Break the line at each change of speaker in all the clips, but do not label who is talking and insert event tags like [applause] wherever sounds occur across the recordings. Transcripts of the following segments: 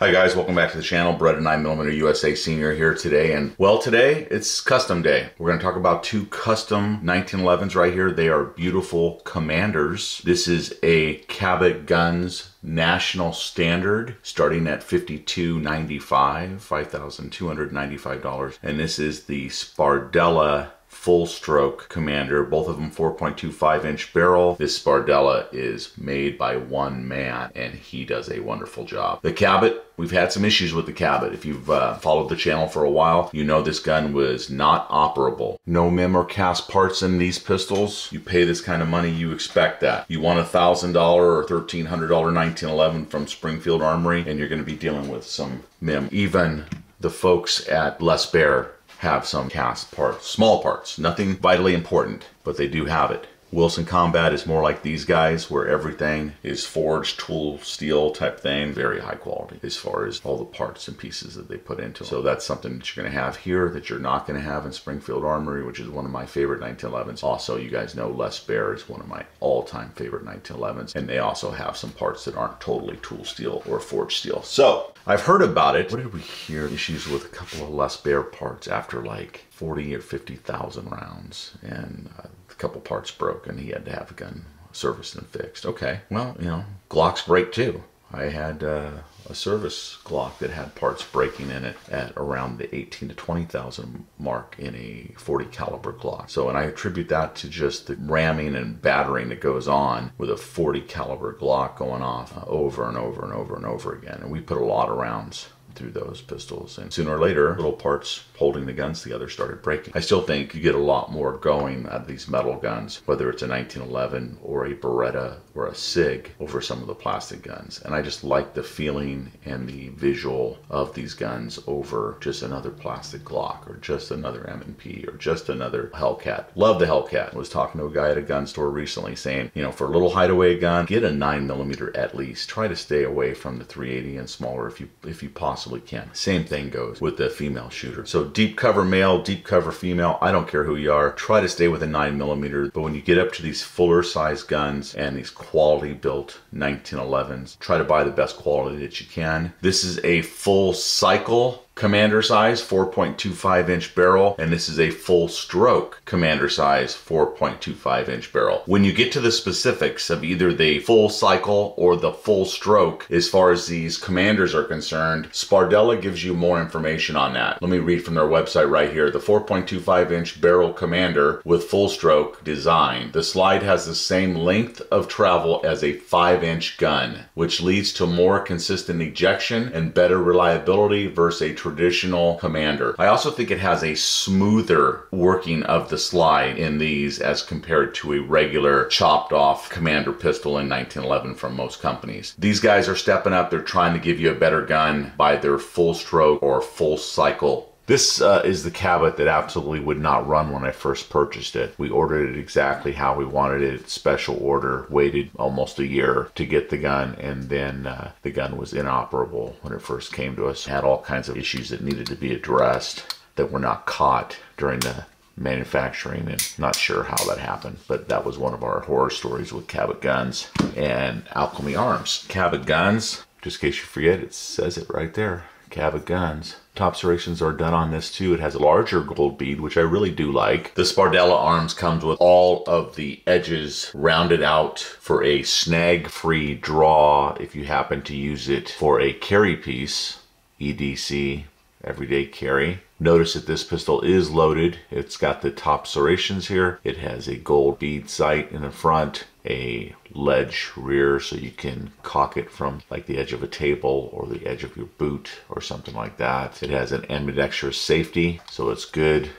Hi guys, welcome back to the channel. Beretta 9mm USA Senior here today. And well, today it's custom day. We're going to talk about two custom 1911s right here. They are beautiful commanders. This is a Cabot Guns national standard starting at $52.95, $5,295. And this is the Sbardella full stroke commander, both of them 4.25 inch barrel. This Sbardella is made by one man and he does a wonderful job. The Cabot, we've had some issues with the Cabot. If you've uh, followed the channel for a while, you know this gun was not operable. No MIM or cast parts in these pistols. You pay this kind of money, you expect that. You want a $1,000 or $1,300 1911 from Springfield Armory and you're gonna be dealing with some MIM. Even the folks at Les Baer have some cast parts, small parts, nothing vitally important, but they do have it. Wilson Combat is more like these guys where everything is forged tool steel type thing, very high quality as far as all the parts and pieces that they put into it. So that's something that you're going to have here that you're not going to have in Springfield Armory, which is one of my favorite 1911s. Also, you guys know Les Baer is one of my all-time favorite 1911s, and they also have some parts that aren't totally tool steel or forged steel. So I've heard about it. What did we hear? Issues with a couple of Les Baer parts after like 40 or 50,000 rounds, and uh, couple parts broke, and he had to have a gun serviced and fixed. Okay, well, you know, Glocks break too. I had uh, a service Glock that had parts breaking in it at around the 18 to 20,000 mark in a 40 caliber Glock. So, and I attribute that to just the ramming and battering that goes on with a 40 caliber Glock going off uh, over and over and over and over again. And we put a lot of rounds through those pistols. And sooner or later, little parts holding the guns together started breaking. I still think you get a lot more going out of these metal guns, whether it's a 1911 or a Beretta or a SIG over some of the plastic guns. And I just like the feeling and the visual of these guns over just another plastic Glock or just another M&P or just another Hellcat. Love the Hellcat. I was talking to a guy at a gun store recently saying, you know, for a little hideaway gun, get a 9 millimeter at least. Try to stay away from the 380 and smaller if you if you possibly possibly can. Same thing goes with the female shooter. So deep cover male, deep cover female, I don't care who you are, try to stay with a 9 millimeter. But when you get up to these fuller size guns and these quality built 1911s, try to buy the best quality that you can. This is a full cycle commander size 4.25 inch barrel and this is a full stroke commander size 4.25 inch barrel. When you get to the specifics of either the full cycle or the full stroke as far as these commanders are concerned, Sbardella gives you more information on that. Let me read from their website right here. The 4.25 inch barrel commander with full stroke design. The slide has the same length of travel as a 5 inch gun, which leads to more consistent ejection and better reliability versus a traditional commander. I also think it has a smoother working of the slide in these as compared to a regular chopped off commander pistol in 1911 from most companies. These guys are stepping up. They're trying to give you a better gun by their full stroke or full cycle this uh, is the Cabot that absolutely would not run when I first purchased it. We ordered it exactly how we wanted it, special order, waited almost a year to get the gun, and then uh, the gun was inoperable when it first came to us. Had all kinds of issues that needed to be addressed that were not caught during the manufacturing and not sure how that happened but that was one of our horror stories with Cabot Guns and Alchemy Arms. Cabot Guns, just in case you forget, it says it right there. Cabot Guns. Top serrations are done on this too. It has a larger gold bead, which I really do like. The Sbardella arms comes with all of the edges rounded out for a snag-free draw if you happen to use it for a carry piece, EDC, everyday carry. Notice that this pistol is loaded. It's got the top serrations here. It has a gold bead sight in the front, a ledge rear so you can cock it from like the edge of a table or the edge of your boot or something like that. It has an ambidextrous safety, so it's good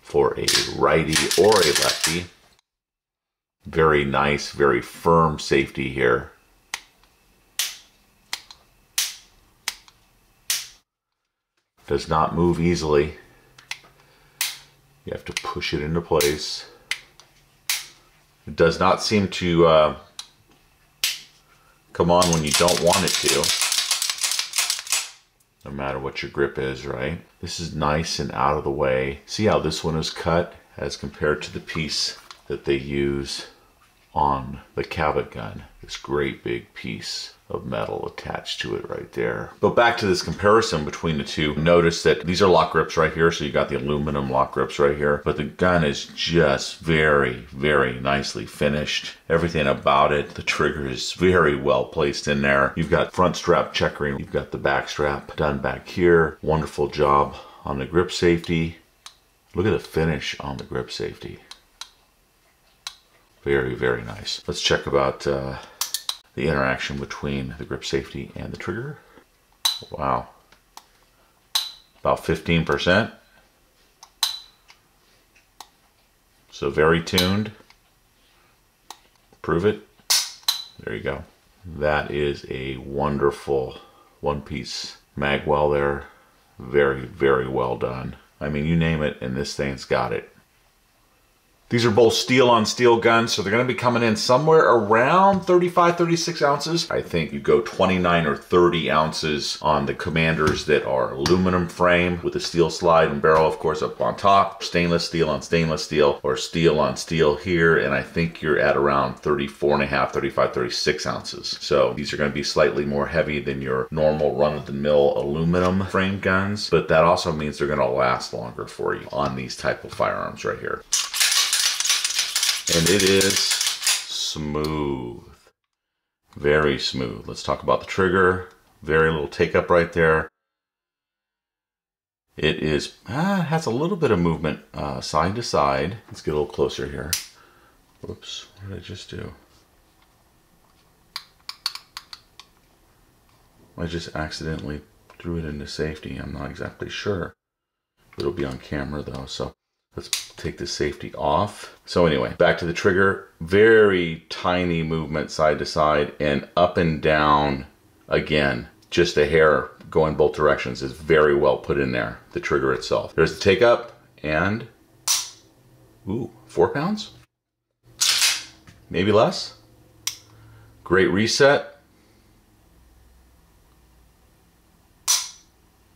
for a righty or a lefty. Very nice, very firm safety here. does not move easily. You have to push it into place. It does not seem to uh, come on when you don't want it to. No matter what your grip is, right? This is nice and out of the way. See how this one is cut as compared to the piece that they use on the Cabot gun. this great big piece of metal attached to it right there. But back to this comparison between the two, notice that these are LOK grips right here. So you got the aluminum LOK grips right here, but the gun is just very, very nicely finished. Everything about it, the trigger is very well placed in there. You've got front strap checkering. You've got the back strap done back here. Wonderful job on the grip safety. Look at the finish on the grip safety. Very, very nice. Let's check about uh, the interaction between the grip safety and the trigger. Wow. About 15%. So very tuned. Prove it. There you go. That is a wonderful one-piece magwell there. Very, very well done. I mean, you name it, and this thing's got it. These are both steel on steel guns, so they're going to be coming in somewhere around 35, 36 ounces. I think you go 29 or 30 ounces on the commanders that are aluminum frame with a steel slide and barrel, of course, up on top. Stainless steel on stainless steel or steel on steel here. And I think you're at around 34 and a half, 35, 36 ounces. So these are going to be slightly more heavy than your normal run-of-the-mill aluminum frame guns, but that also means they're going to last longer for you on these type of firearms right here and it is smooth. Very smooth. Let's talk about the trigger. Very little take up right there. It is, ah, it has a little bit of movement uh, side to side. Let's get a little closer here. Whoops, what did I just do? I just accidentally threw it into safety. I'm not exactly sure. It'll be on camera though, so Let's take the safety off. So anyway, back to the trigger. Very tiny movement side to side and up and down again. Just a hair going both directions is very well put in there, the trigger itself. There's the take up and, ooh, four pounds? Maybe less. Great reset.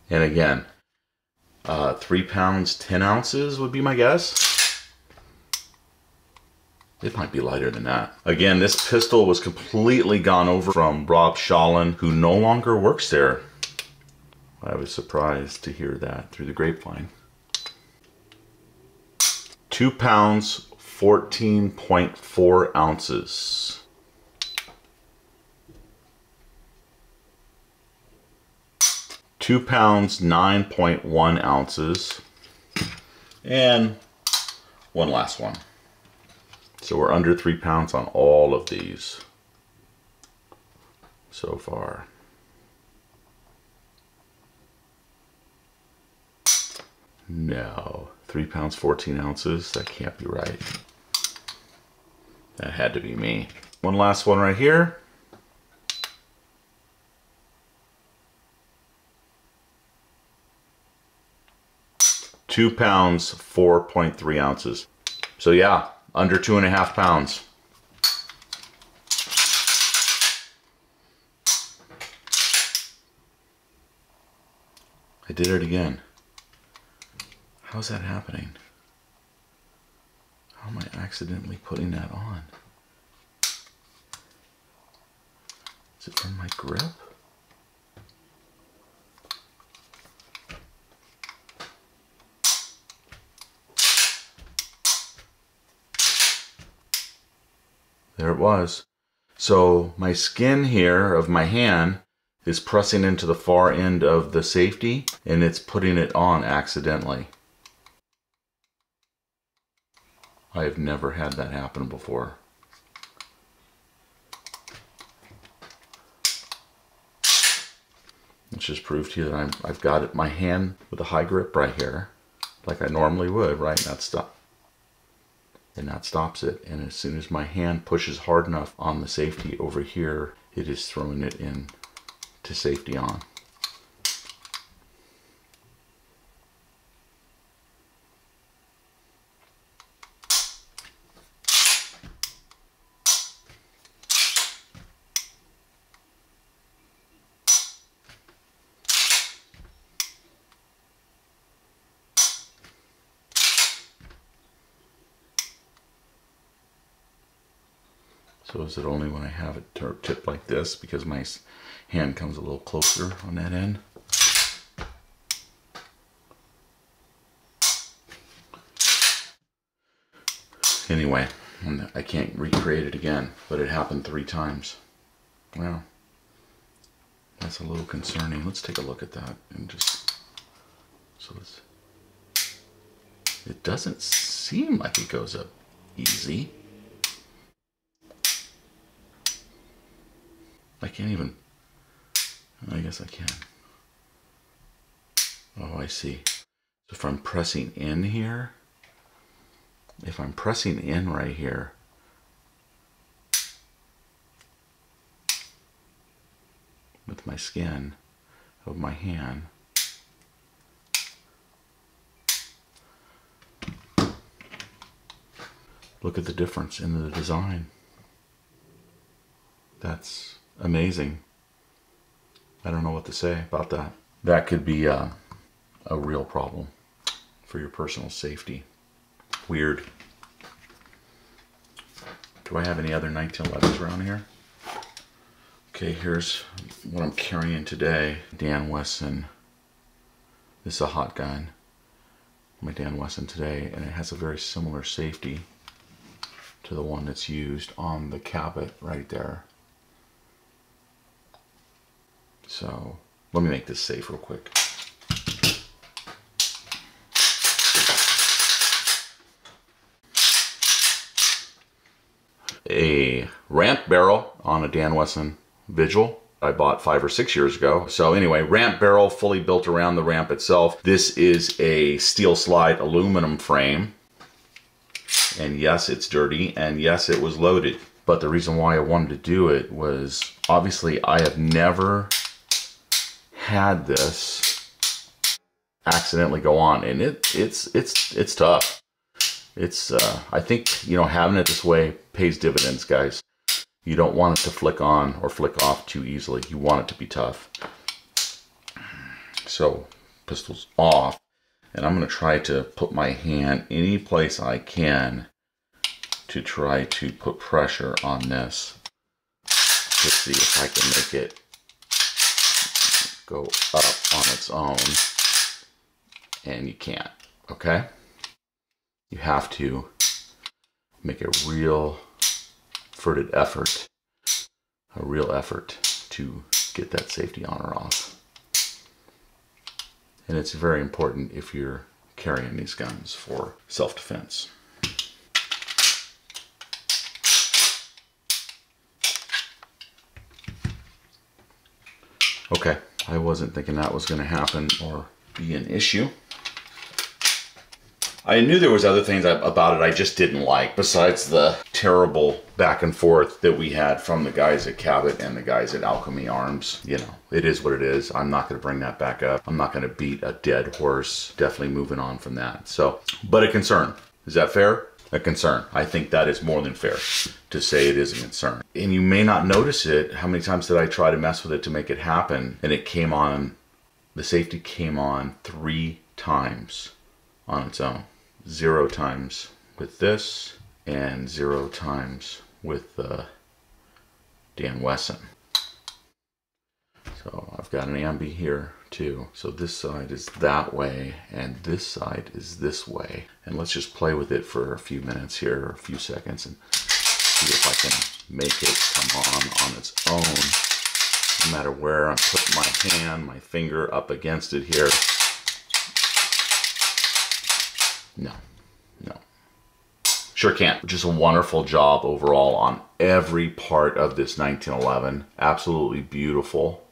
And again, uh, three pounds, 10 ounces would be my guess. It might be lighter than that. Again, this pistol was completely gone over from Rob Shawlin, who no longer works there. I was surprised to hear that through the grapevine. Two pounds, 14.4 ounces. Two pounds, 9.1 ounces, and one last one. So we're under three pounds on all of these so far. No, three pounds, 14 ounces. That can't be right. That had to be me. One last one right here. Two pounds, 4.3 ounces. So yeah, under two and a half pounds. I did it again. How's that happening? How am I accidentally putting that on? Is it from my grip? There it was. So my skin here of my hand is pressing into the far end of the safety and it's putting it on accidentally. I have never had that happen before. Let's just prove to you that I'm, I've got it, my hand with a high grip right here, like I normally would, right? That's stuff and that stops it. And as soon as my hand pushes hard enough on the safety over here, it is throwing it in to safety on. Like this because my hand comes a little closer on that end? Anyway, I can't recreate it again, but it happened three times. Well, that's a little concerning. Let's take a look at that and just, so it doesn't seem like it goes up easy. I can't even, I guess I can. Oh, I see. So if I'm pressing in here, if I'm pressing in right here, with my skin of my hand, look at the difference in the design. That's amazing. I don't know what to say about that. That could be a, a real problem for your personal safety. Weird. Do I have any other 1911s around here? Okay, here's what I'm carrying today. Dan Wesson. This is a hot gun. My Dan Wesson today, and it has a very similar safety to the one that's used on the Cabot right there. So let me make this safe real quick. a ramp barrel on a Dan Wesson Vigil. I bought five or six years ago. So anyway, ramp barrel fully built around the ramp itself. This is a steel slide aluminum frame. And yes, it's dirty. And yes, it was loaded. But the reason why I wanted to do it was obviously I have never had this accidentally go on and it it's it's it's tough it's uh, I think you know having it this way pays dividends, guys. You don't want it to flick on or flick off too easily. You want it to be tough. So pistols off, and I'm going to try to put my hand any place I can to try to put pressure on this to see if I can make it go up on its own. And you can't, okay? you have to make a real furted effort, a real effort to get that safety on or off. And it's very important if you're carrying these guns for self-defense. Okay, I wasn't thinking that was going to happen or be an issue. I knew there was other things about it I just didn't like, besides the terrible back and forth that we had from the guys at Cabot and the guys at Alchemy Arms. You know, it is what it is. I'm not going to bring that back up. I'm not going to beat a dead horse. Definitely moving on from that. So, but a concern. Is that fair? A concern. I think that is more than fair to say it is a concern. And you may not notice it. How many times did I try to mess with it to make it happen? And it came on, the safety came on three times on its own zero times with this and zero times with uh, Dan Wesson. So I've got an ambi here too. So this side is that way and this side is this way. And let's just play with it for a few minutes here, or a few seconds and see if I can make it come on on its own. No matter where I'm putting my hand, my finger up against it here. No, no. Sure can't. Just a wonderful job overall on every part of this 1911. Absolutely beautiful.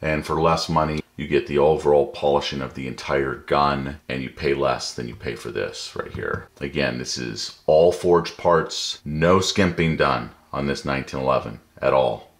And for less money, you get the overall polishing of the entire gun and you pay less than you pay for this right here. Again, this is all forged parts, no skimping done on this 1911 at all.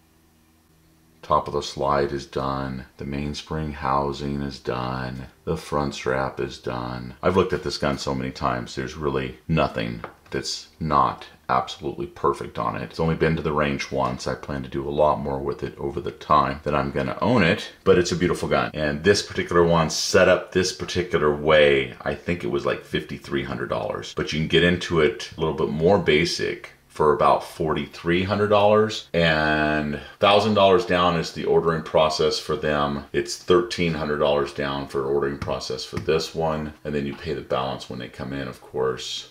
Top of the slide is done. The mainspring housing is done. The front strap is done. I've looked at this gun so many times, there's really nothing that's not absolutely perfect on it. It's only been to the range once. I plan to do a lot more with it over the time that I'm going to own it, but it's a beautiful gun. And this particular one set up this particular way, I think it was like $5,300. But you can get into it a little bit more basic for about $4,300 and $1,000 down is the ordering process for them. It's $1,300 down for ordering process for this one. And then you pay the balance when they come in, of course.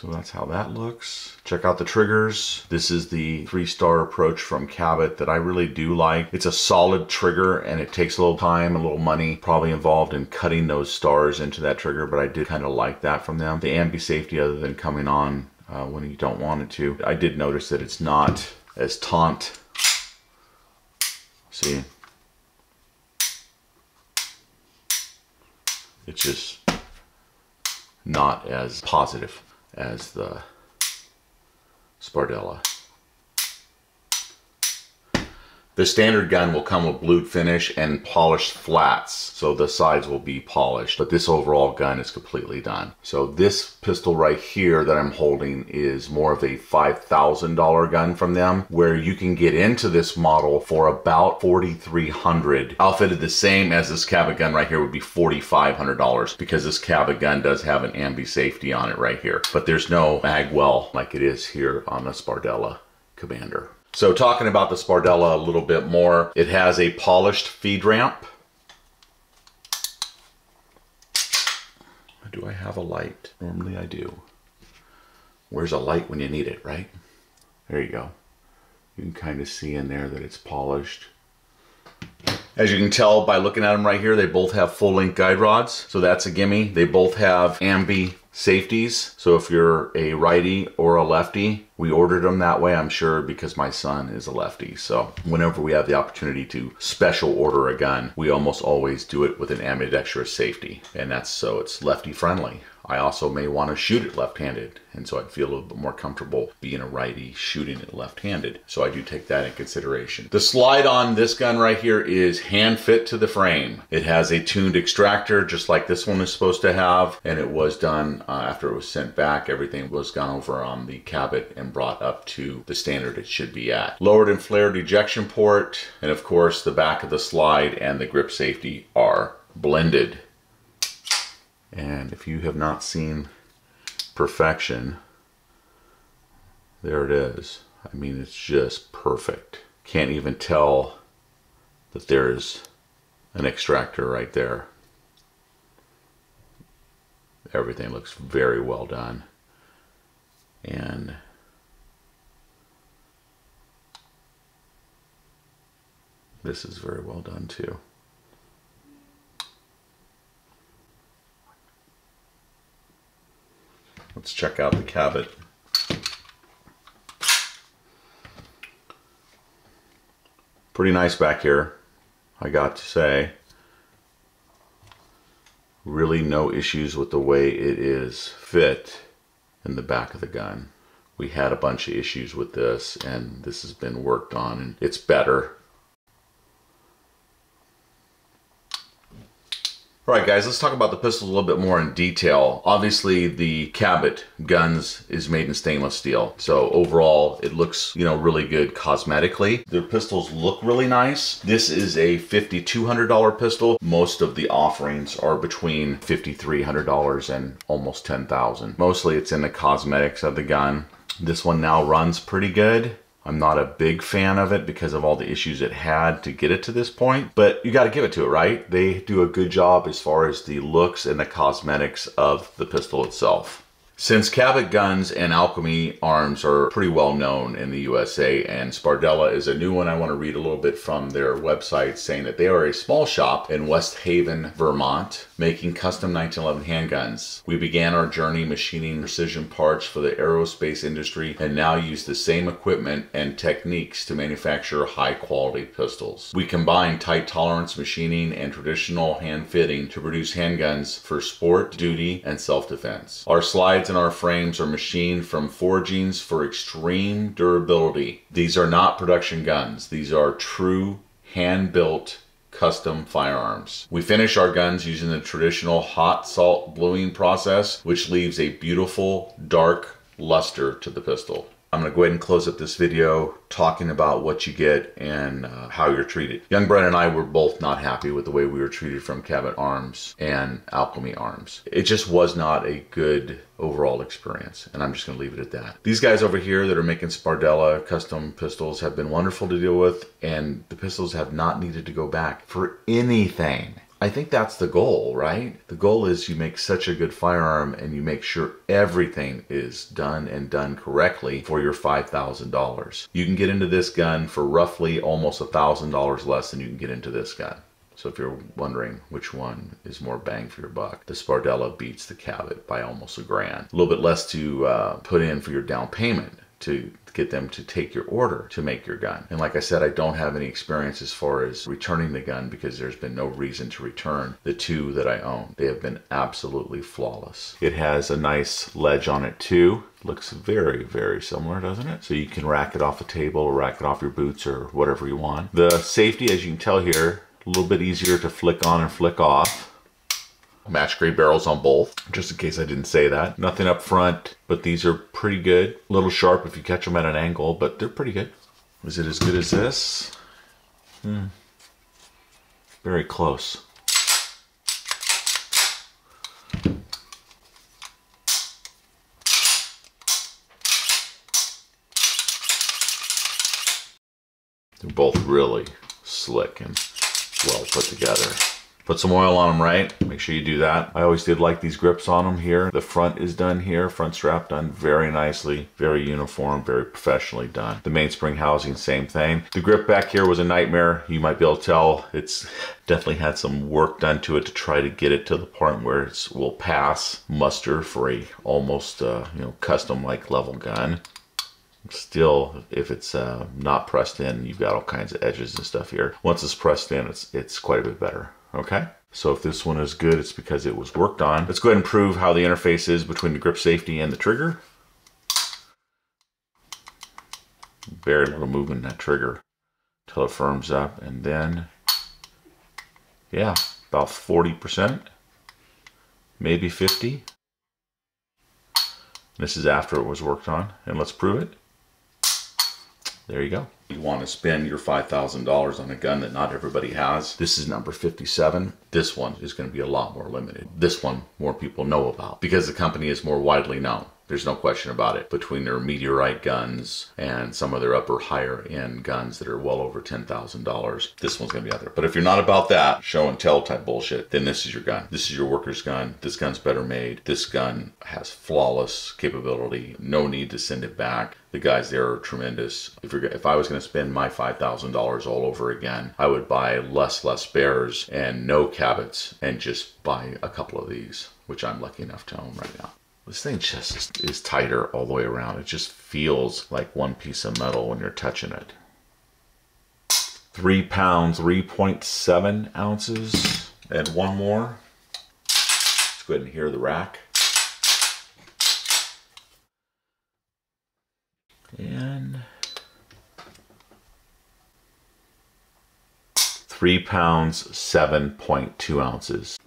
So that's how that looks. Check out the triggers. This is the three-star approach from Cabot that I really do like. It's a solid trigger and it takes a little time, a little money probably involved in cutting those stars into that trigger, but I did kind of like that from them. The ambi safety other than coming on uh, when you don't want it to. I did notice that it's not as taunt. See? It's just not as positive as the Sbardella. The standard gun will come with blued finish and polished flats, so the sides will be polished, but this overall gun is completely done. So this pistol right here that I'm holding is more of a $5,000 gun from them, where you can get into this model for about 4300 Outfitted the same as this Cabot gun right here would be $4,500 because this Cabot gun does have an ambi safety on it right here, but there's no mag well like it is here on the Sbardella Commander. So talking about the Sbardella a little bit more, it has a polished feed ramp. Do I have a light? Normally I do. Where's a light when you need it, right? There you go. You can kind of see in there that it's polished. As you can tell by looking at them right here, they both have full length guide rods. So that's a gimme. They both have ambi safeties. So if you're a righty or a lefty, we ordered them that way, I'm sure, because my son is a lefty. So whenever we have the opportunity to special order a gun, we almost always do it with an ambidextrous safety. And that's so it's lefty friendly. I also may want to shoot it left-handed, and so I'd feel a little bit more comfortable being a righty shooting it left-handed. So I do take that in consideration. The slide on this gun right here is hand fit to the frame. It has a tuned extractor, just like this one is supposed to have, and it was done uh, after it was sent back. Everything was gone over on the Cabot brought up to the standard it should be at. Lowered and flared ejection port, and of course the back of the slide and the grip safety are blended. And if you have not seen perfection, there it is. I mean, it's just perfect. Can't even tell that there's an extractor right there. Everything looks very well done. And this is very well done too. Let's check out the Cabot. Pretty nice back here, I got to say. Really no issues with the way it is fit in the back of the gun. We had a bunch of issues with this and this has been worked on and it's better. All right, guys, let's talk about the pistols a little bit more in detail. Obviously, the Cabot guns is made in stainless steel. So overall, it looks, you know, really good cosmetically. The pistols look really nice. This is a $5,200 pistol. Most of the offerings are between $5,300 and almost 10000 Mostly it's in the cosmetics of the gun. This one now runs pretty good. I'm not a big fan of it because of all the issues it had to get it to this point, but you got to give it to it, right? They do a good job as far as the looks and the cosmetics of the pistol itself. Since Cabot guns and Alchemy arms are pretty well known in the USA, and Sbardella is a new one, I want to read a little bit from their website saying that they are a small shop in West Haven, Vermont, making custom 1911 handguns. We began our journey machining precision parts for the aerospace industry and now use the same equipment and techniques to manufacture high quality pistols. We combine tight tolerance machining and traditional hand fitting to produce handguns for sport, duty, and self defense. Our slides our frames are machined from forgings for extreme durability. These are not production guns. These are true hand-built custom firearms. We finish our guns using the traditional hot salt bluing process, which leaves a beautiful dark luster to the pistol. I'm going to go ahead and close up this video talking about what you get and uh, how you're treated. Young Brett and I were both not happy with the way we were treated from Cabot Arms and Alchemy Arms. It just was not a good overall experience, and I'm just going to leave it at that. These guys over here that are making Sbardella custom pistols have been wonderful to deal with, and the pistols have not needed to go back for anything. I think that's the goal, right? The goal is you make such a good firearm and you make sure everything is done and done correctly for your $5,000. You can get into this gun for roughly almost $1,000 less than you can get into this gun. So if you're wondering which one is more bang for your buck, the Sbardella beats the Cabot by almost a grand. A little bit less to uh, put in for your down payment to get them to take your order to make your gun. And like I said, I don't have any experience as far as returning the gun because there's been no reason to return the two that I own. They have been absolutely flawless. It has a nice ledge on it too. Looks very, very similar, doesn't it? So you can rack it off a table or rack it off your boots or whatever you want. The safety, as you can tell here, a little bit easier to flick on and flick off match grade barrels on both, just in case I didn't say that. Nothing up front, but these are pretty good. A little sharp if you catch them at an angle, but they're pretty good. Is it as good as this? Hmm. Very close. They're both really slick and well put together. Put some oil on them right. Make sure you do that. I always did like these grips on them here. The front is done here. Front strap done very nicely. Very uniform, very professionally done. The mainspring housing, same thing. The grip back here was a nightmare. You might be able to tell it's [laughs] definitely had some work done to it to try to get it to the point where it will pass muster for a almost uh, you know custom like level gun still if it's uh, not pressed in you've got all kinds of edges and stuff here once it's pressed in it's it's quite a bit better okay. So if this one is good it's because it was worked on. Let's go ahead and prove how the interface is between the grip safety and the trigger. Very little movement in that trigger until it firms up and then yeah about 40 percent maybe 50 this is after it was worked on and let's prove it. There you go. You want to spend your $5,000 on a gun that not everybody has. This is number 57. This one is going to be a lot more limited. This one more people know about because the company is more widely known. There's no question about it. Between their meteorite guns and some of their upper higher end guns that are well over $10,000, this one's gonna be out there. But if you're not about that show and tell type bullshit, then this is your gun. This is your worker's gun. This gun's better made. This gun has flawless capability. No need to send it back. The guys there are tremendous. If, if I was going to spend my $5,000 all over again, I would buy less, Les Baers and no cabots and just buy a couple of these, which I'm lucky enough to own right now. This thing just is, is tighter all the way around. It just feels like one piece of metal when you're touching it. Three pounds, 3.7 ounces. And one more. Let's go ahead and hear the rack. And three pounds, 7.2 ounces.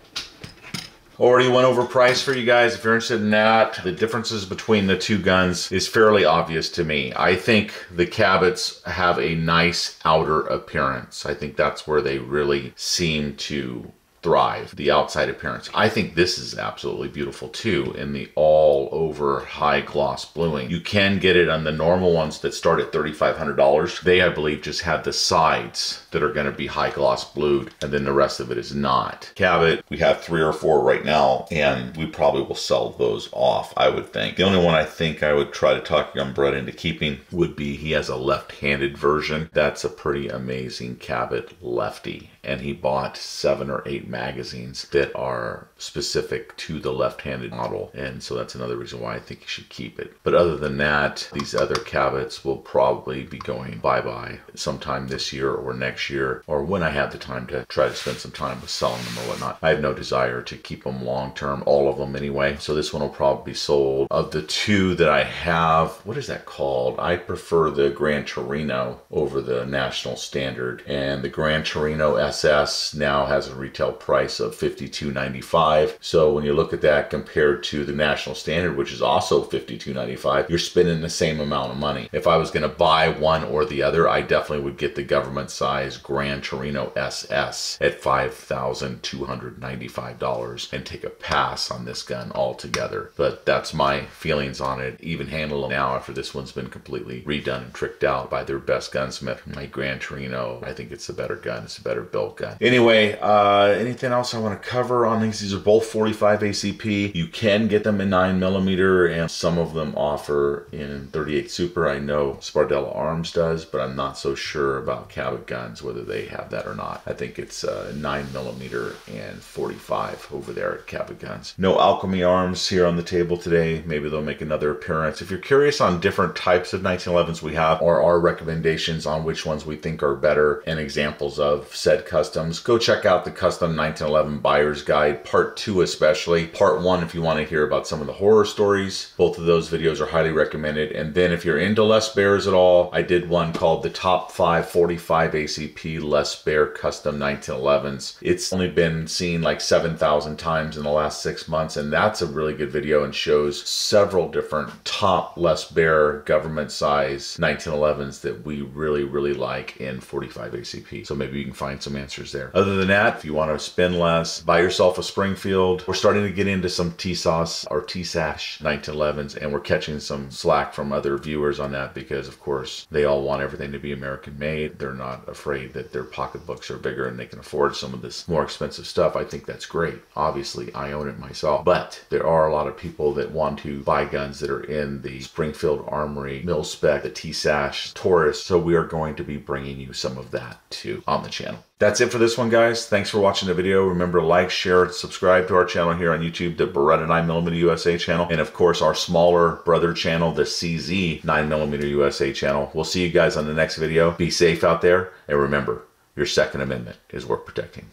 Already went over price for you guys. If you're interested in that, the differences between the two guns is fairly obvious to me. I think the Cabots have a nice outer appearance. I think that's where they really seem to thrive, the outside appearance. I think this is absolutely beautiful too in the all over high gloss bluing. You can get it on the normal ones that start at $3,500. They, I believe, just have the sides that are gonna be high gloss blued and then the rest of it is not. Cabot, we have three or four right now and we probably will sell those off, I would think. The only one I think I would try to talk young Brett into keeping would be he has a left-handed version. That's a pretty amazing Cabot lefty and he bought seven or eight magazines that are specific to the left-handed model and so that's another reason why I think you should keep it. But other than that these other Cabots will probably be going bye-bye sometime this year or next year or when I have the time to try to spend some time with selling them or whatnot. I have no desire to keep them long-term all of them anyway so this one will probably be sold. Of the two that I have what is that called? I prefer the Gran Torino over the National Standard and the Gran Torino SS now has a retail price of $52.95. So when you look at that compared to the national standard, which is also $52.95, you're spending the same amount of money. If I was going to buy one or the other, I definitely would get the government size Gran Torino SS at $5,295 and take a pass on this gun altogether. But that's my feelings on it. Even handle now after this one's been completely redone and tricked out by their best gunsmith, my Gran Torino. I think it's a better gun. It's a better gun. Anyway, uh, anything else I want to cover on these? These are both 45 ACP. You can get them in 9 millimeter, and some of them offer in 38 Super. I know Sbardella Arms does, but I'm not so sure about Cabot Guns, whether they have that or not. I think it's uh, 9 millimeter and 45 over there at Cabot Guns. No Alchemy Arms here on the table today. Maybe they'll make another appearance. If you're curious on different types of 1911s we have, or our recommendations on which ones we think are better and examples of said customs, go check out the Custom 1911 Buyer's Guide, Part 2 especially. Part 1 if you want to hear about some of the horror stories. Both of those videos are highly recommended. And then if you're into Les Baers at all, I did one called the Top 5 45 ACP Les Baer Custom 1911s. It's only been seen like 7,000 times in the last six months, and that's a really good video and shows several different top Les Baer government size 1911s that we really, really like in 45 ACP. So maybe you can find some answers there. Other than that, if you want to spend less, buy yourself a Springfield. We're starting to get into some TSAS or T-Sash 1911s, and we're catching some slack from other viewers on that because, of course, they all want everything to be American made. They're not afraid that their pocketbooks are bigger and they can afford some of this more expensive stuff. I think that's great. Obviously, I own it myself. But there are a lot of people that want to buy guns that are in the Springfield Armory, Mil Spec, the T-Sash, Taurus. So we are going to be bringing you some of that too on the channel. That's it for this one, guys. Thanks for watching the video. Remember to like, share, subscribe to our channel here on YouTube, the Beretta 9mm USA channel, and of course our smaller brother channel, the CZ 9mm USA channel. We'll see you guys on the next video. Be safe out there, and remember, your Second Amendment is worth protecting.